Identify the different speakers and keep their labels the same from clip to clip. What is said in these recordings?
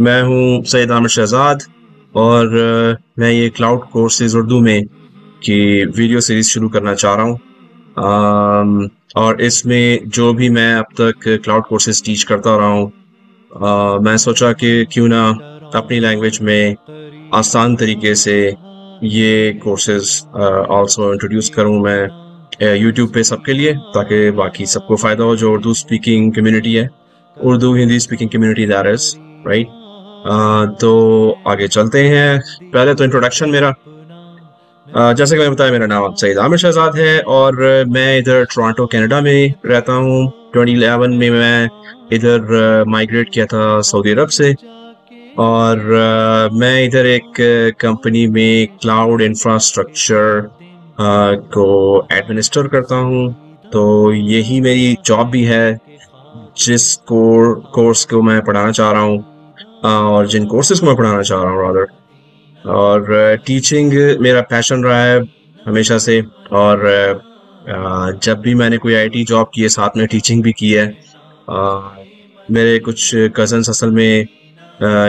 Speaker 1: मैं हूँ सैयद आमिर शहजाद और मैं ये क्लाउड कोर्सेज उर्दू में की वीडियो सीरीज़ शुरू करना चाह रहा हूँ। और इसमें जो भी मैं अब तक क्लाउड कोर्सेज टीच करता रहा हूँ मैं सोचा कि क्यों ना अपनी लैंग्वेज में आसान तरीके से ये कोर्सेज आल्सो इंट्रोड्यूस करूँ मैं यूट्यूब पे सबके लिए, ताकि बाकी सबको फ़ायदा हो जो उर्दू स्पीकिंग कम्युनिटी है। Urdu, Hindi speaking community that is तो आगे चलते हैं। पहले तो इंट्रोडक्शन मेरा। जैसे कि मैंने बताया, मेरा नाम सईद आमिर शहजाद है और मैं इधर टोरंटो कनाडा में रहता हूँ। 2011 में मैं इधर माइग्रेट किया था सऊदी अरब से और मैं इधर एक कंपनी में क्लाउड इंफ्रास्ट्रक्चर को एडमिनिस्टर करता हूँ। तो यही मेरी जॉब भी है, जिस कोर कोर्स को मैं पढ़ाना चाह रहा हूँ। और जिन कोर्सेज मैं पढ़ाना चाह रहा हूँ रादर और टीचिंग मेरा पैशन रहा है हमेशा से। और जब भी मैंने कोई आईटी जॉब की है, साथ में टीचिंग भी की है मेरे कुछ कजन्स असल में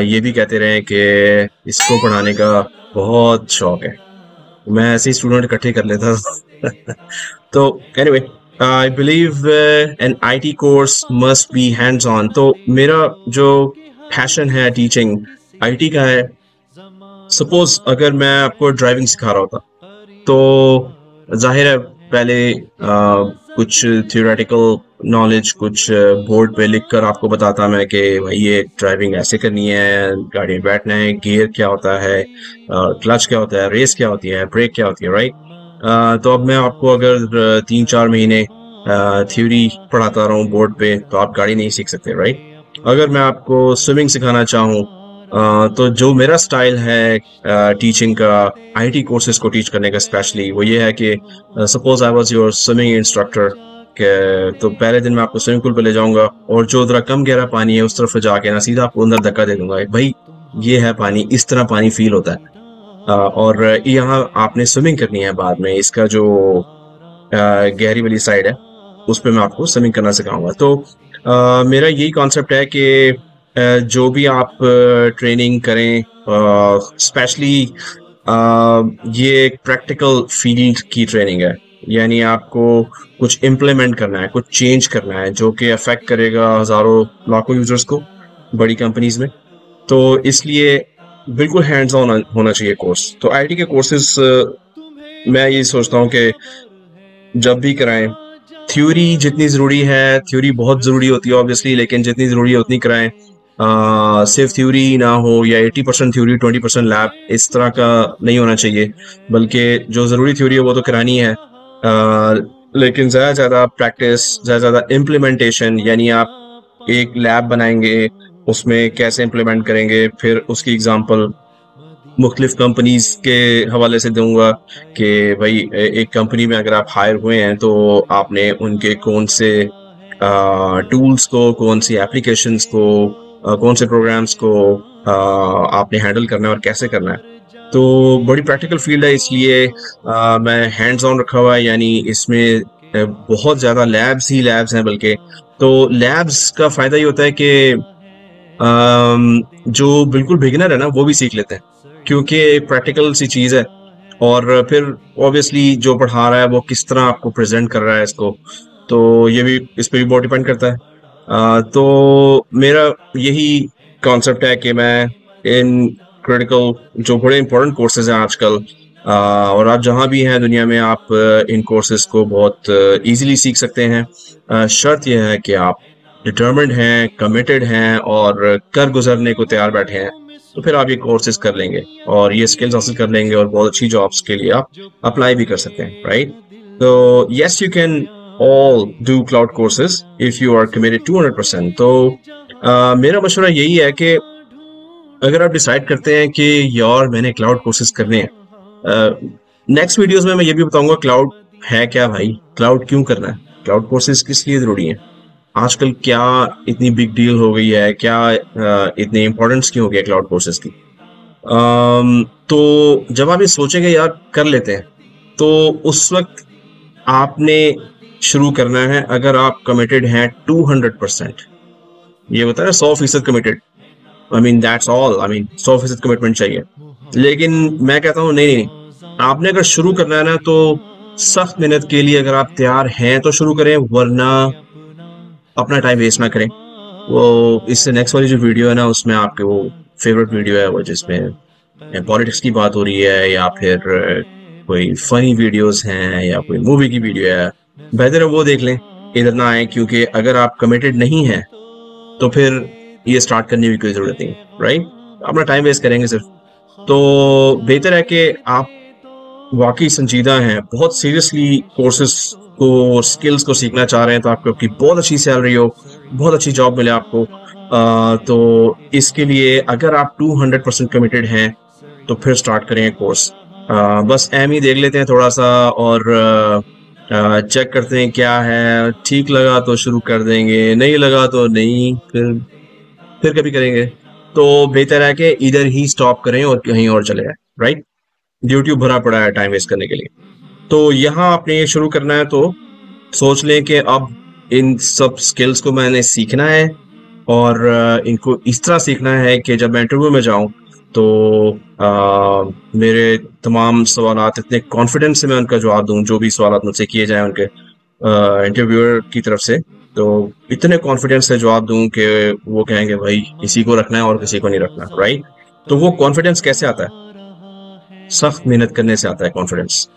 Speaker 1: ये भी कहते रहे कि इसको पढ़ाने का बहुत शौक है। मैं ऐसे ही स्टूडेंट इकट्ठे कर लेता तो anyway I believe an IT course must be hands on तो मेरा जो पैशन है टीचिंग आईटी का है। सपोज़ अगर मैं आपको ड्राइविंग सिखा रहा होता तो ज़ाहिर है पहले आ, कुछ थियोरेटिकल नॉलेज कुछ बोर्ड पे लिख कर आपको बताता मैं कि भाई ये ड्राइविंग ऐसे करनी है गाड़ी में बैठना है गियर क्या होता है क्लच क्या होता है रेस क्या होती है ब्रेक क्या होती है राइट तो अब मैं आपको अगर तीन चार महीने थ्योरी पढ़ाता रहा हूँ बोर्ड पे तो आप गाड़ी नहीं सीख सकते राइट अगर मैं आपको स्विमिंग सिखाना चाहूँ तो जो मेरा स्टाइल है टीचिंग का आईटी कोर्सेज को टीच करने का स्पेशली वो ये है कि suppose I was your swimming instructor तो पहले दिन मैं आपको स्विमिंग पूल पे ले जाऊँगा और जो जरा कम गहरा पानी है उस तरफ़ जाके ना सीधा आपको अंदर धक्का दे दूँगा, भाई, ये है पानी, इस तरह पानी फील होता है। और यहाँ आपने स्विमिंग करनी है बाद में, इसका जो गहरी वाली साइड है, उस पर मैं आपको स्विमिंग करना सिखाऊँगा। तो अ, मेरा यही कॉन्सेप्ट है कि जो भी आप ट्रेनिंग करें स्पेशली ये एक प्रैक्टिकल फ़ील्ड की ट्रेनिंग है। यानी आपको कुछ इम्प्लीमेंट करना है कुछ चेंज करना है जो कि अफेक्ट करेगा हज़ारों लाखों यूज़र्स को बड़ी कंपनीज़ में। तो इसलिए बिल्कुल हैंड्स ऑन होना चाहिए कोर्स तो आईटी के कोर्सेज मैं ये सोचता हूँ कि जब भी कराएँ थ्योरी जितनी ज़रूरी है थ्योरी बहुत ज़रूरी होती है ऑब्वियसली लेकिन जितनी ज़रूरी है उतनी कराएँ। सिर्फ़ थ्योरी ना हो या 80 परसेंट थ्योरी 20 परसेंट लैब इस तरह का नहीं होना चाहिए। बल्कि जो ज़रूरी थ्योरी है वो तो करानी है। आ, लेकिन ज़्यादा ज़्यादा प्रैक्टिस ज़्यादा ज़्यादा इम्प्लीमेंटेशन यानी आप एक लैब बनाएँगे उसमें कैसे इम्प्लीमेंट करेंगे फिर उसकी एग्जांपल मुख्तलिफ़ कंपनीज़ के हवाले से दूँगा कि भाई एक कंपनी में अगर आप हायर हुए हैं तो आपने उनके कौन से टूल्स को कौन सी एप्लीकेशंस को अ, कौन से प्रोग्राम्स को अ, आपने हैंडल करना है और कैसे करना है। तो बड़ी प्रैक्टिकल फ़ील्ड है इसलिए अ, मैं हैंड्स ऑन रखा हुआ है यानी इसमें बहुत ज़्यादा लैब्स ही लैब्स हैं बल्कि तो लैब्स का फ़ायदा ये होता है कि जो बिल्कुल बिगिनर है ना वो भी सीख लेते हैं। क्योंकि प्रैक्टिकल सी चीज़ है। और फिर ऑब्वियसली जो पढ़ा रहा है वो किस तरह आपको प्रेजेंट कर रहा है इसको तो ये भी इस पर भी बहुत डिपेंड करता है। अ, तो मेरा यही कॉन्सेप्ट है कि मैं इन क्रिटिकल जो बड़े इंपॉर्टेंट कोर्सेज हैं आजकल अ, और आप जहाँ भी हैं दुनिया में आप इन कोर्सेज को बहुत इजीली सीख सकते हैं। शर्त यह है कि आप डिटर्मिन्ड हैं कमिटेड हैं और कर गुजरने को तैयार बैठे हैं। तो फिर आप ये कोर्सेज कर लेंगे और ये स्किल्स हासिल कर लेंगे और बहुत अच्छी जॉब्स के लिए आप अप्लाई भी कर सकते हैं राइट तो yes you can all do cloud courses if you are committed 200 percent तो अ, मेरा मशवरा यही है कि अगर आप डिसाइड करते हैं कि यार मैंने क्लाउड कोर्सेज करने हैं नेक्स्ट वीडियोस में मैं ये भी बताऊँगा क्लाउड है क्या भाई? क्लाउड क्यों करना है? क्लाउड कोर्सेज किस लिए ज़रूरी है? आजकल क्या इतनी बिग डील हो गई है? क्या इतनी इंपॉर्टेंस क्यों हो गया क्लाउड कोर्सेज की? तो जब आप ये सोचेंगे, यार, कर लेते हैं। तो उस वक्त आपने शुरू करना है, अगर आप कमिटेड हैं टू हंड्रेड परसेंट ये बता रहे सौ फ़ीसद committed I mean that's all I mean सौ फ़ीसद कमिटमेंट चाहिए। लेकिन मैं कहता हूँ नहीं नहीं। आपने अगर शुरू करना है ना तो सख्त मेहनत के लिए अगर आप तैयार हैं तो शुरू करें, वरना अपना टाइम वेस्ट ना करें। वो इससे नेक्स्ट वाली जो वीडियो है ना, उसमें आपके वो फेवरेट वीडियो है वो, जिसमें पॉलिटिक्स की बात हो रही है, या फिर कोई फनी वीडियोस हैं, या कोई मूवी की वीडियो है। बेहतर है वो देख लें, इधर ना आए, क्योंकि अगर आप कमिटेड नहीं हैं तो फिर ये स्टार्ट करने की कोई ज़रूरत नहीं राइट अपना टाइम वेस्ट करेंगे सिर्फ़। तो बेहतर है कि आप वाकई संजीदा हैं। बहुत सीरियसली कोर्सेज को स्किल्स को सीखना चाह रहे हैं तो आपको आपकी बहुत अच्छी सैलरी हो बहुत अच्छी जॉब मिले आपको। आ, तो इसके लिए अगर आप 200 परसेंट कमिटेड हैं तो फिर स्टार्ट करें कोर्स आ, बस एम ही देख लेते हैं थोड़ा सा और आ, चेक करते हैं क्या है। ठीक लगा तो शुरू कर देंगे नहीं लगा तो नहीं फिर फिर कभी करेंगे। तो बेहतर है कि इधर ही स्टॉप करें और कहीं और चले जाए राइट यूट्यूब भरा पड़ा है टाइम वेस्ट करने के लिए। तो यहाँ आपने ये शुरू करना है तो सोच लें कि अब इन सब स्किल्स को मैंने सीखना है और इनको इस तरह सीखना है कि जब मैं इंटरव्यू में जाऊँ तो आ, मेरे तमाम सवाल इतने कॉन्फिडेंस से मैं उनका जवाब दूँ जो भी सवाल मुझसे किए जाए उनके इंटरव्यूअर की तरफ़ से तो इतने कॉन्फिडेंस से जवाब दूँ कि वो कहेंगे भाई किसी को रखना है और किसी को नहीं रखना राइट तो वो कॉन्फिडेंस कैसे आता है? सख्त मेहनत करने से आता है कॉन्फिडेंस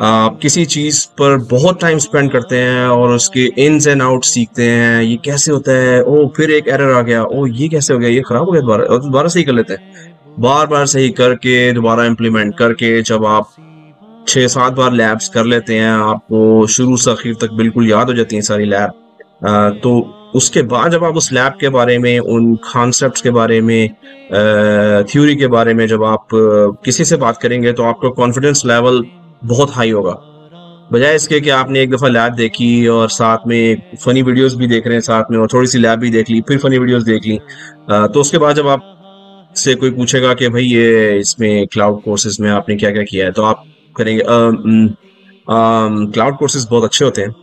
Speaker 1: आप किसी चीज़ पर बहुत टाइम स्पेंड करते हैं और उसके इन्स एंड आउट सीखते हैं, ये कैसे होता है? ओ, फिर एक एरर आ गया। ओ, ये कैसे हो गया? ये खराब हो गया दोबारा? दोबारा सही कर लेते हैं। बार बार सही करके, दोबारा इम्प्लीमेंट करके, जब आप छह, सात बार लैब्स कर लेते हैं, आपको शुरू से आखिर तक बिल्कुल याद हो जाती हैं सारी लैब तो उसके बाद जब आप उस लैब के बारे में, उन कॉन्सेप्ट के बारे में थ्योरी के बारे में जब आप किसी से बात करेंगे तो आपका कॉन्फिडेंस लेवल बहुत हाई होगा। बजाय इसके कि आपने एक दफ़ा लैब देखी और साथ में फनी वीडियोस भी देख रहे हैं साथ में और थोड़ी सी लैब भी देख ली, फिर फनी वीडियोस देख ली तो उसके बाद जब आप से कोई पूछेगा कि भाई ये इसमें क्लाउड कोर्सेज में आपने क्या क्या किया है तो आप करेंगे क्लाउड कोर्सेज बहुत अच्छे होते हैं।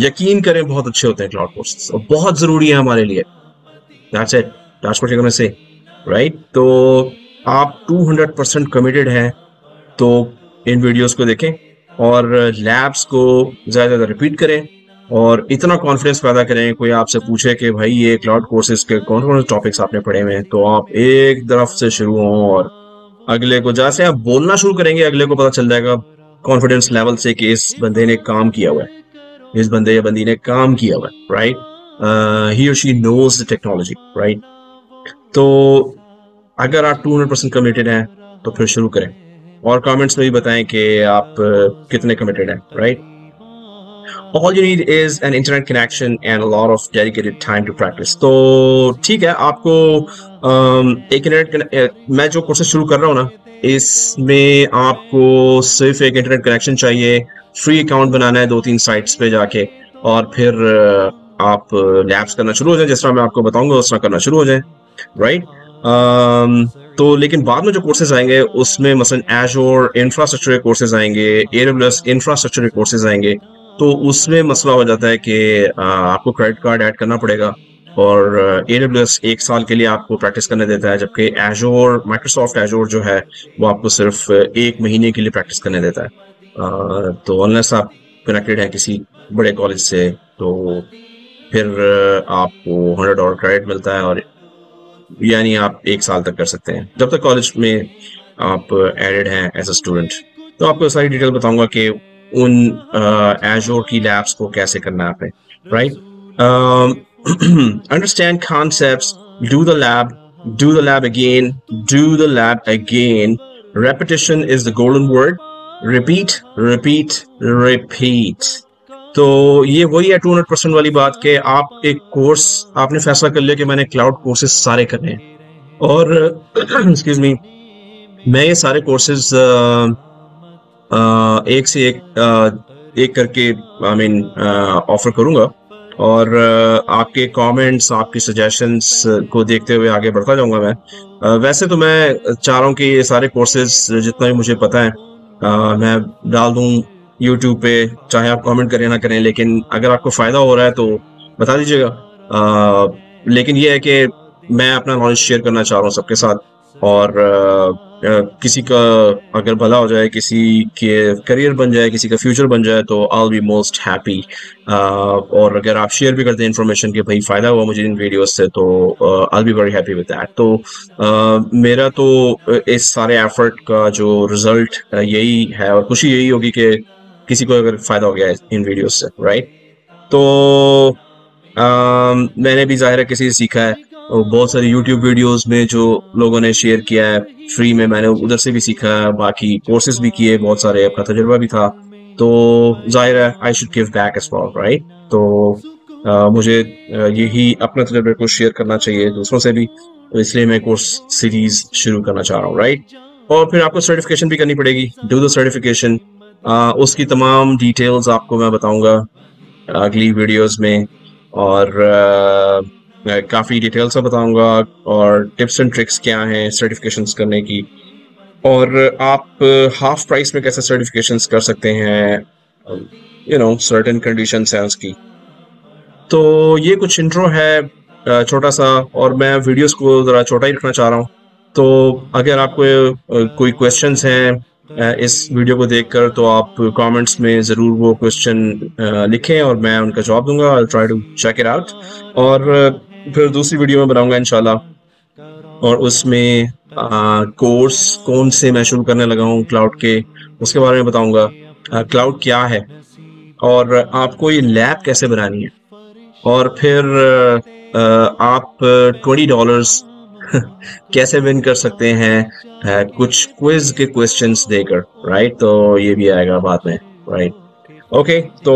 Speaker 1: यकीन करें, बहुत अच्छे होते हैं क्लाउड कोर्सेज और बहुत ज़रूरी है हमारे लिए। That's it that's what you say right तो आप 200 परसेंट कमिटेड हैं तो इन वीडियोस को देखें और लैब्स को ज़्यादा ज़्यादा रिपीट करें और इतना कॉन्फिडेंस पैदा करें, कोई आपसे पूछे कि भाई ये क्लाउड कोर्सेज के कौन कौन से टॉपिक्स आपने पढ़े हुए हैं तो आप एक तरफ़ से शुरू हों और अगले को जैसे आप बोलना शुरू करेंगे, अगले को पता चल जाएगा कॉन्फिडेंस लेवल से कि इस बंदे ने काम किया हुआ है। इस बंदे या बंदी ने काम किया हुआ राइट ही और she knows the technology right तो अगर आप 200 परसेंट कमिटेड हैं तो फिर शुरू करें। और कमेंट्स में भी बताएँ कि आप uh, कितने कमिटेड हैं right you need is an internet connection and a lot of dedicated time to practice. तो ठीक है आपको um, एक इंटरनेट मैं जो कोर्सेज शुरू कर रहा हूँ ना इसमें आपको सिर्फ़ एक इंटरनेट कनेक्शन चाहिए फ्री अकाउंट बनाना है दो तीन साइट्स पे जाके और फिर आप लैब्स करना शुरू हो जाए, जिस तरह मैं आपको बताऊँगा, उस तरह करना शुरू हो जाए राइट तो लेकिन बाद में जो कोर्सेज आएँगे, उसमें मसलन एजोर इंफ्रास्ट्रक्चर के कोर्सेज आएँगे एस इंफ्रास्ट्रक्चर के कोर्सेज आएँगे तो उसमें मसला हो जाता है कि आपको क्रेडिट कार्ड ऐड करना पड़ेगा और ए एक साल के लिए आपको प्रैक्टिस करने देता है, जबकि एजोर माइक्रोसॉफ्ट एजोर जो है, वो आपको सिर्फ़ एक महीने के लिए प्रैक्टिस करने देता है। तो अनलेस आप कनेक्टेड है किसी बड़े कॉलेज से तो फिर आपको हंड्रेड डॉलर क्रेडिट मिलता है और यानी आप एक साल तक कर सकते हैं। जब तक कॉलेज में आप एडेड हैं एज अ स्टूडेंट तो आपको सारी डिटेल बताऊँगा कि उन एजोर की लैब्स को कैसे करना है आपने right understand concepts do the lab do the lab again, do the lab again. Repetition is the golden word. Repeat repeat repeat तो ये वही है टू हंड्रेड परसेंट वाली बात कि आप एक कोर्स आपने फैसला कर लिया कि मैंने क्लाउड कोर्सेज सारे करने हैं। और एक्सक्यूज मी मैं ये सारे कोर्सेज एक से एक आ, एक करके आई मीन ऑफ़र करूँगा। और आपके कमेंट्स आपकी सजेशंस को देखते हुए आगे बढ़ता जाऊँगा मैं। वैसे तो मैं चाह रहा हूँ कि ये सारे कोर्सेज जितना भी मुझे पता है मैं डाल दूँ यूट्यूब पे, चाहे आप कमेंट करें ना करें, लेकिन अगर आपको फ़ायदा हो रहा है तो बता दीजिएगा। लेकिन ये है कि मैं अपना नॉलेज शेयर करना चाह रहा हूँ सबके साथ और किसी का अगर भला हो जाए किसी के करियर बन जाए किसी का फ्यूचर बन जाए तो आई बी मोस्ट हैप्पी और अगर आप शेयर भी करते हैं इन्फॉर्मेशन के भाई फ़ायदा हुआ मुझे इन वीडियोस से तो I be very happy with that तो मेरा तो इस सारे एफर्ट का जो रिज़ल्ट यही है और खुशी यही होगी कि किसी को अगर फ़ायदा हो गया है इन वीडियोस से राइट तो uh, मैंने भी ज़ाहिर है किसी से सीखा है। बहुत सारी यूट्यूब वीडियोस में जो लोगों ने शेयर किया है फ्री में मैंने उधर से भी सीखा है बाकी कोर्सेज भी किए बहुत सारे अपना तजुर्बा भी था। तो ज़ाहिर है I should give back as well right तो आ, मुझे यही अपने तजुर्बे को शेयर करना चाहिए दूसरों से भी। तो इसलिए मैं कोर्स सीरीज़ शुरू करना चाह रहा हूँ राइट और फिर आपको सर्टिफिकेशन भी करनी पड़ेगी। डू द सर्टिफिकेशन उसकी तमाम डिटेल्स आपको मैं बताऊँगा अगली वीडियोस में। और आ, काफ़ी डिटेल से बताऊँगा और टिप्स एंड ट्रिक्स क्या हैं सर्टिफिकेशंस करने की। और आप हाफ़ प्राइस में कैसे सर्टिफिकेशंस कर सकते हैं यू नो सर्टेन कंडीशंस हैं उसकी। तो ये कुछ इंट्रो है छोटा सा, और मैं वीडियोस को ज़रा छोटा ही रखना चाह रहा हूँ। तो अगर आपको कोई क्वेश्चंस हैं इस वीडियो को देखकर तो आप कमेंट्स में ज़रूर वो क्वेश्चन लिखें और मैं उनका जवाब दूँगा। I try to check it out और फिर दूसरी वीडियो में बनाऊँगा इनशाला और उसमें कोर्स कौन से मैं शुरू करने लगा हूँ क्लाउड के उसके बारे में बताऊँगा। क्लाउड क्या है? और आपको ये लैब कैसे बनानी है? और फिर आ, आप ट्वेंटी डॉलर्स कैसे विन कर सकते हैं कुछ क्विज के क्वेश्चंस देकर राइट तो ये भी आएगा बाद में राइट ओके तो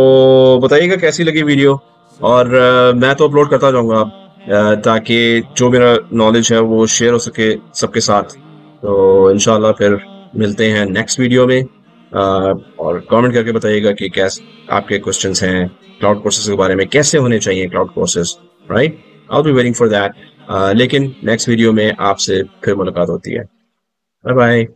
Speaker 1: बताइएगा कैसी लगी वीडियो और मैं तो अपलोड करता जाऊँगा। ताकि जो मेरा नॉलेज है वो शेयर हो सके सबके साथ। तो इनशाला फिर मिलते हैं नेक्स्ट वीडियो में। और कमेंट करके बताइएगा कि कैसे, आपके क्वेश्चंस हैं क्लाउड कोर्सेज के बारे में, कैसे होने चाहिए cloud courses right I be waiting for that लेकिन नेक्स्ट वीडियो में आपसे फिर मुलाकात होती है। Bye bye